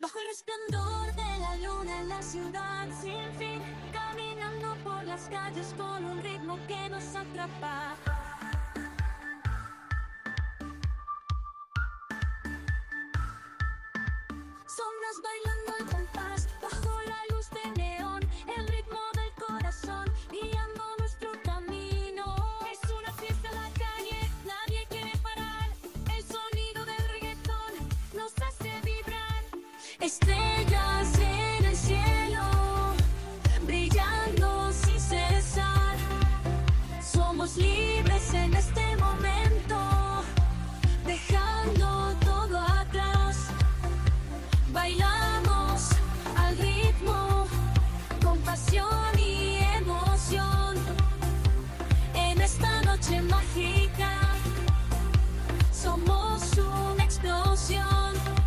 Bajo el resplandor de la luna en la ciudad sin fin, caminando por las calles con un ritmo que nos atrapa. Estrellas en el cielo, brillando sin cesar. Somos libres en este momento, dejando todo atrás. Bailando.